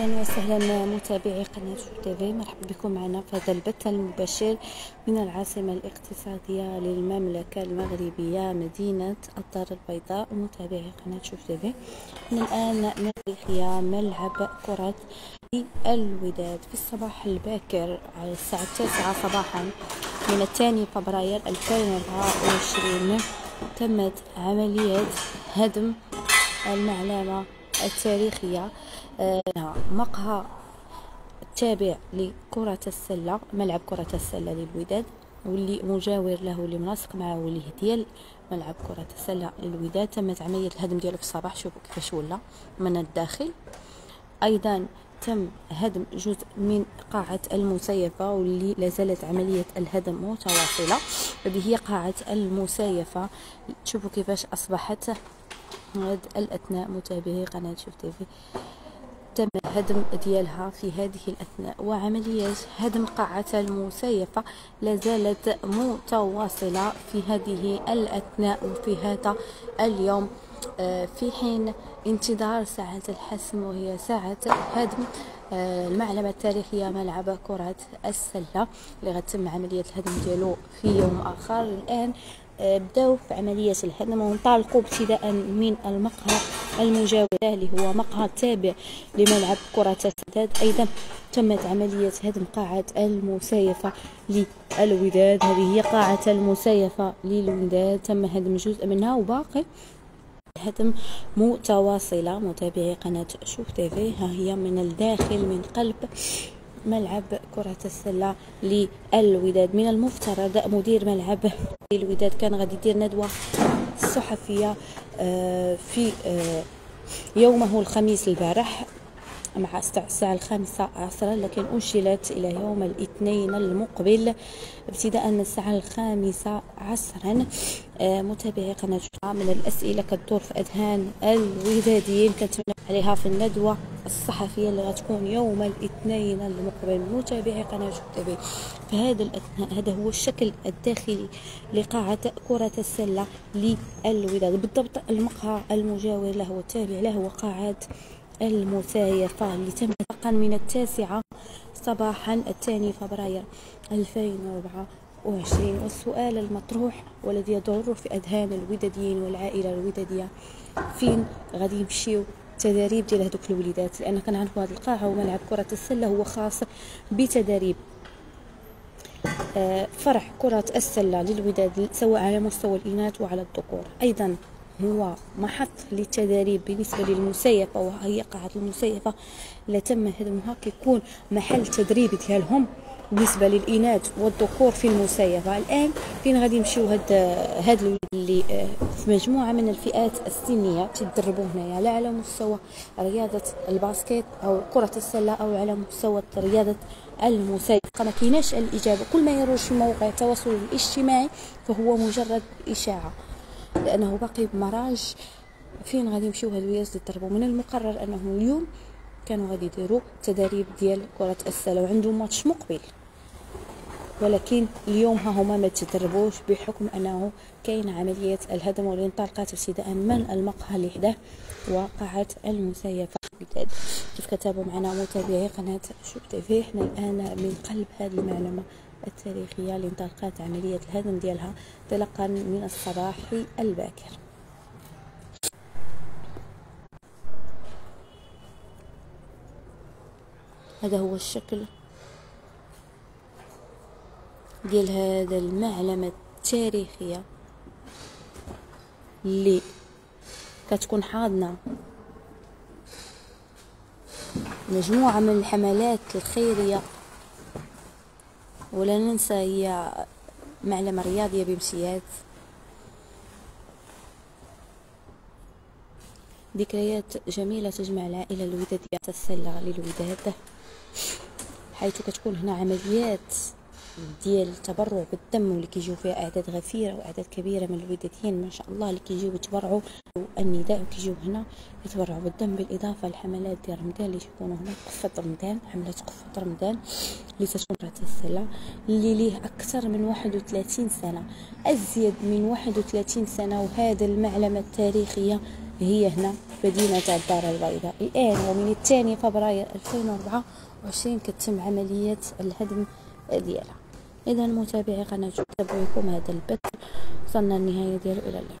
أهلا وسهلا متابعي قناة تيفي مرحبا بكم معنا في هذا البث المباشر من العاصمة الاقتصادية للمملكة المغربية مدينة الدار البيضاء متابعي قناة تيفي من الآن نريحيا ملعب كرة الوداد. في الصباح الباكر على الساعة التاسعة صباحا من الثاني فبراير 2024 تمت عملية هدم المعلمه التاريخية. آه، مقهى تابع لكرة السلة ملعب كرة السلة للوداد واللي مجاور له واللي مناسق معه واللي ديال ملعب كرة السلة للوداد. تمت عملية الهدم ديالو في الصباح شوفوا كيفاش ولا من الداخل. أيضا تم هدم جزء من قاعة المسيفة واللي لازالت عملية الهدم متواصلة. هذه هي قاعة المسيفة شوفوا كيفاش أصبحت. هاد الأثناء متابعي قناة شوف تيفي تم هدم ديالها في هذه الأثناء وعملية هدم قاعة المسيفة لازالت متواصلة في هذه الأثناء وفي هذا اليوم. آه، في حين انتظار ساعة الحسم وهي ساعة هدم آه، المعلمة التاريخية ملعب كرة السلة اللي غتم عملية الهدم ديالو في يوم آخر. الآن بداو في عملية الهدم وانطلقوا ابتداء من المقهى المجاور اللي هو مقهى تابع لملعب كرة السداد. أيضا تمت عملية هدم قاعة المسيفة للوداد. هذه هي قاعة المسيفة للوداد. تم هدم جزء منها وباقي هدم متواصلة. متابعي قناة شوف تيفي ها هي من الداخل من قلب ملعب كرة السلة للوداد. من المفترض مدير ملعب الوداد كان غادي يدير ندوة صحفية آه، في آه، يومه الخميس البارح. مع الساعة الخامسة عصرا لكن أجلت إلى يوم الاثنين المقبل ابتداء من الساعة الخامسة عصرا آه، متابعي قناة من الأسئلة كتدور في أذهان الوداديين كتمنى عليها في الندوة الصحفية اللي غتكون يوم الاثنين المقبل. متابعي قناة في هذا الأثناء هذا هو الشكل الداخلي لقاعة كرة السلة للوداد. بالضبط المقهى المجاور له والتابع له وقاعة المسايفة اللي تم من التاسعة صباحا الثاني فبراير 2024 والسؤال المطروح والذي يدور في أذهان الوداديين والعائلة الودادية فين غادي يمشيو؟ التدريب ديال هذوك الوليدات لأن كنعرفوا هذه القاعة وملعب كرة السلة هو خاص بتدريب. آه، فرع كرة السلة للوداد سواء على مستوى الإناث وعلى الذكور. أيضا هو محط للتدريب بالنسبة للمسيفة وهي قاعة المسيفة اللي تم هدمها كيكون محل تدريب ديالهم بالنسبة للإناث والذكور في المسايفه الآن فين غادي يمشيو هاد هاد اللي آه، في مجموعة من الفئات السنية؟ تيدربوا هنايا لا على مستوى رياضة ال basket أو كرة السلة أو على مستوى رياضة المسايفه ما كايناش الإجابة. كل ما يروج في مواقع التواصل الاجتماعي فهو مجرد إشاعة. لأنه باقي بمراج. فين غادي يمشيو هاد الولاد يتدربوا من المقرر انهم اليوم كانوا غادي يديروا تدريب ديال كرة السلة وعندهم ماتش مقبل. ولكن اليوم ها هما ما تدربوش بحكم أنه كاين عمليه الهدم واللي انطلقت ابتداء من المقهى اللي حداه وقاعة المسيفه كيف كتابعوا معنا متابعي قناة شوف تيفي إحنا الآن من قلب هذه المعلومة. التاريخية اللي انطلقت عمليه الهدم ديالها انطلاقا من الصباح الباكر. هذا هو الشكل ديال هذا المعلمة التاريخية اللي كتكون حاضنة. مجموعة من الحملات الخيرية ولا ننسى هي معلمة رياضية بامتياز ذكريات جميلة تجمع العائلة الودادية السلة للوداد. حيث كتكون هنا عمليات ديال التبرع بالدم واللي كيجيو فيها أعداد غفيرة وأعداد كبيرة من الوداديين ما شاء الله اللي كيجيو يتبرعوا النداء وكيجيو هنا يتبرعوا بالدم بالإضافة للحملات ديال رمضان اللي تكونوا هنا قفة رمضان حملة قفة رمضان اللي تكون السلة اللي ليه أكثر من 31 سنة أزيد من 31 سنة وهذا المعلمة التاريخية هي هنا مدينة الدار البيضاء. الآن ومن الثاني فبراير 2024 كتم عملية الهدم ديالها. إذا متابعي قناة تابعكم هذا البث. وصلنا النهاية ديالو. إلى اللقاء.